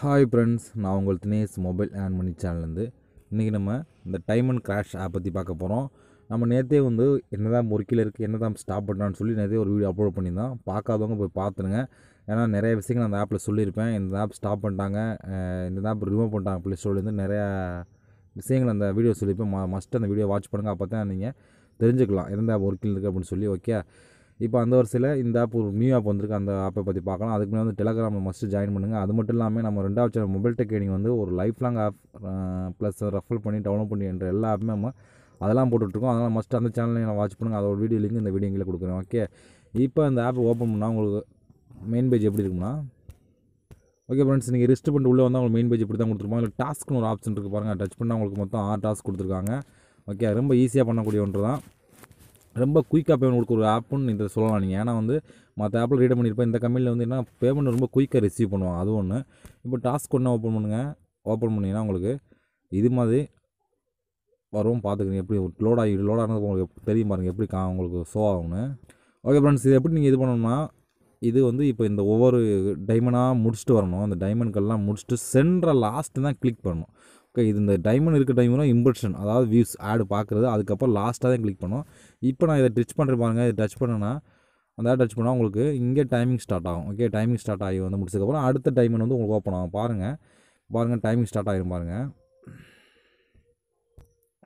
Hi friends நான் உங்கள் Dinesh mobile on money சேனல்லேருந்து இன்றைக்கி நம்ம இந்த டைம் அண்ட் கிராஷ் ஆப் பற்றி பார்க்க போகிறோம் நம்ம நேற்றே வந்து என்ன தான் முறுக்கில் இருக்குது என்ன தான் ஸ்டாப் பண்ணான்னு சொல்லி நேற்றே ஒரு வீடியோ அப்லோட் பண்ணியிருந்தோம். பார்க்காதவங்க போய் பார்த்துருங்க. ஏன்னா நிறைய விஷயங்கள் அந்த ஆப்பில் சொல்லியிருப்பேன். இந்த ஆப் ஸ்டாப் பண்ணிட்டாங்க இந்த ஆப் ரிமூவ் பண்ணிட்டாங்க ப்ளே ஸ்டோர்லேருந்து நிறையா விஷயங்கள் அந்த வீடியோ சொல்லியிருப்பேன். ம மஸ்ட் அந்த வீடியோ வாட்ச் பண்ணுங்கள் அப்போ தான் நீங்கள் தெரிஞ்சுக்கலாம். எந்த ஆப் ஒர்க்கில் இருக்குது அப்படின்னு சொல்லி ஓகே இப்போ அந்த வருஷத்தில் இந்த ஆப் ஒரு நியூ ஆப் வந்திருக்கு அந்த ஆப்பை பற்றி பார்க்கலாம். அதுக்கு முன்னாடி வந்து டெலகிராமில் மஸ்ட்டு ஜாயின் பண்ணுங்கள் அது மட்டும் இல்லாமல் நம்ம ரெண்டாவது சேனல் மொபைல் டெக் ட்ரைனிங் வந்து ஒரு life long app plus refer பண்ணி டவுன்லோட் பண்ணி என்ற எல்லா ஆப்புமே நம்ம அதெல்லாம் போட்டுட்ருக்கோம். அதனால் மஸ்ட் அந்த சேனலையும் நான் வாட்ச் பண்ணுங்கள் அதோட வீடியோ லிங்க் இந்த வீடியோ கீழே கொடுக்குறேன். ஓகே இப்போ அந்த ஆப் ஓப்பன் பண்ணால் உங்களுக்கு மெயின் பேஜ் எப்படி இருக்கும்னா ஓகே ஃப்ரெண்ட்ஸ் நீங்கள் ரிஸ்ட் பண்ணிட்டு உள்ளே வந்தால் உங்களுக்கு மெயின் பேஜ் இப்படி தான் கொடுத்துருப்பாங்க. இல்லை டாஸ்க்னு ஒரு ஆப்ஷன் இருக்குது பாருங்கள் டச் பண்ணால் உங்களுக்கு மொத்தம் ஆறு டாஸ்க் கொடுத்துருக்காங்க. ஓகே ரொம்ப ஈஸியாக பண்ணக்கூடிய ஒன்று தான் ரொம்ப குயிக்காக பேமெண்ட் கொடுக்குற ஒரு ஆப்புன்னு இதை சொல்லலாம் நீங்கள் ஏன்னா வந்து மற்ற ஆப்பில் ரீட் பண்ணியிருப்பேன் இந்த கம்பெனியில் வந்து என்ன பேமெண்ட் ரொம்ப குயிக்காக ரிசீவ் பண்ணுவாங்க அது ஒன்று இப்போ டாஸ்க் ஒன்று ஓப்பன் பண்ணுங்கள் ஓப்பன் பண்ணிங்கன்னா உங்களுக்கு இது மாதிரி வரும். பார்த்துக்கணும் எப்படி லோட் ஆகி லோட் ஆனது உங்களுக்கு எப்படி தெரியும் பாருங்கள் எப்படி கா உங்களுக்கு ஷோ ஆகும்னு. ஓகே ஃப்ரெண்ட்ஸ் இது எப்படி நீங்கள் இது பண்ணணும்னா இது வந்து இப்போ இந்த ஒவ்வொரு டைமண்டாக முடிச்சுட்டு வரணும். அந்த டைமண்ட்கள்லாம் முடிச்சுட்டு சென்ற லாஸ்ட்டு தான் கிளிக் பண்ணணும். இது இந்த டைமண்ட் இருக்க டைமும் இம்ப்ரெஷன் அதாவது வியூஸ் ஆடு பார்க்குறது அதுக்கப்புறம் லாஸ்ட்டாக தான் கிளிக் பண்ணணும் இப்போ நான் இதை டச் பண்ணுறேன் பாருங்கள் இதை டச் பண்ணேன்னா அந்த டச் பண்ணால் உங்களுக்கு இங்கே டைமிங் ஸ்டார்ட் ஆகும் ஓகே டைமிங் ஸ்டார்ட் ஆகி வந்து முடிச்சதுக்கப்புறம் அடுத்த டைமண்ட் வந்து உங்களுக்கு ஓப்பன் ஆகும். பாருங்கள் பாருங்கள் டைமிங் ஸ்டார்ட் ஆகிரும் பாருங்கள்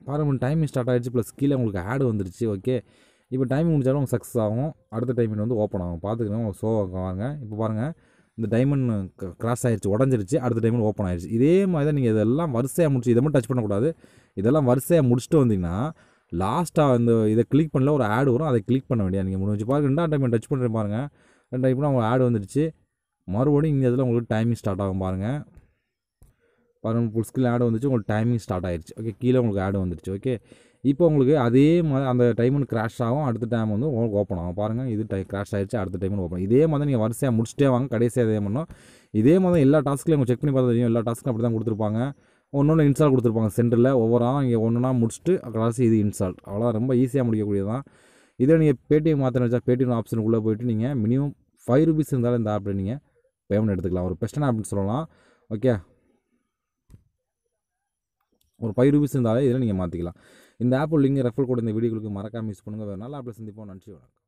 பாருங்கள் டைமிங் ஸ்டார்ட் ஆகிடுச்சு ப்ளஸ் கீழே உங்களுக்கு ஆடு வந்துருச்சு ஓகே இப்போ டைமிங் முடிச்சாலும் உங்களுக்கு சக்ஸஸ் ஆகும். அடுத்த டைமிங் வந்து ஓப்பன் ஆகும். பார்த்துக்கணும் உங்களுக்கு ஷோ வாங்க இப்போ பாருங்கள் இந்த டைமண்ட் கிராஸ் ஆகிடுச்சு உடஞ்சிருச்சு அடுத்த டைமண்ட் ஓப்பன் ஆயிடுச்சு இதே மாதிரி தான் நீங்கள் இதெல்லாம் வரிசையாக முடிச்சு இதை மட்டும் டச் பண்ணக்கூடாது. இதெல்லாம் வரிசையாக முடிச்சுட்டு வந்தீங்கன்னா லாஸ்ட்டாக இந்த இதை கிளிக் பண்ணல ஒரு ஆடு வரும் அதை கிளிக் பண்ண வேண்டிய நீங்கள் முடிஞ்சு பாருங்கள் ரெண்டாம் டைம் டச் பண்ணுறேன் பாருங்கள் ரெண்டு டைம் உங்களுக்கு ஆடு வந்துடுச்சு மறுபடியும் இங்கே இதில் உங்களுக்கு டைமிங் ஸ்டார்ட் ஆகும் பாருங்கள் பாருங்கள் ஃபுல் ஸ்கில் ஆடு வந்துச்சு உங்களுக்கு டைமிங் ஸ்டார்ட் ஆயிடுச்சு ஓகே கீழே உங்களுக்கு ஆடு வந்துடுச்சு ஓகே இப்போ உங்களுக்கு அதே மாதிரி அந்த டைம் கிராஷ் ஆகும். அடுத்த டைம் வந்து உங்களுக்கு ஓப்பன் ஆகும். பாருங்கள் இது டை கிராஷ் ஆகிடுச்சு அடுத்த டைம் ஓப்பன் இதே மாதிரி நீங்கள் வரிசையாக முடிச்சிட்டே வாங்க. கடைசியாக இதே பண்ணோம். இதே மாதிரி எல்லா டாஸ்க்லையும் செக் பண்ணி பார்த்தா தெரியும். எல்லா டாஸ்க்கும் அப்படி தான் கொடுத்துருப்பாங்க. ஒன்று இன்ஸ்டால் கொடுத்துருப்பாங்க சென்டரில் ஒவ்வொரு இங்கே ஒன்றுனா முடிச்சுட்டு கடைசி இது இன்ஸ்டால் அவ்வளோதான் ரொம்ப ஈஸியாக முடிக்கக்கூடியதான் இதே நீங்கள் பேடிஎம் மாற்ற வச்சா பேடிஎம் ஆப்ஷனுக்குள்ளே போயிட்டு நீங்கள் மினிமம் ஃபைவ் ருபீஸ் இருந்தாலும் இந்த ஆப்பில் நீங்கள் பேமெண்ட் எடுத்துக்கலாம். ஒரு பெஸ்ட்டான ஆப்னு சொல்லலாம். ஓகே ஒரு ஃபைவ் ருபீஸ் இருந்தாலே இதில் நீங்கள் மாற்றிக்கலாம் இந்த ஆப் லிங்க் ரெஃபர் கூட இந்த வீடியோக்கு மறக்காம யூஸ் பண்ணுங்கள் வேறு நாள் ஆப்பில் சந்திப்போம். நன்றி வணக்கம்.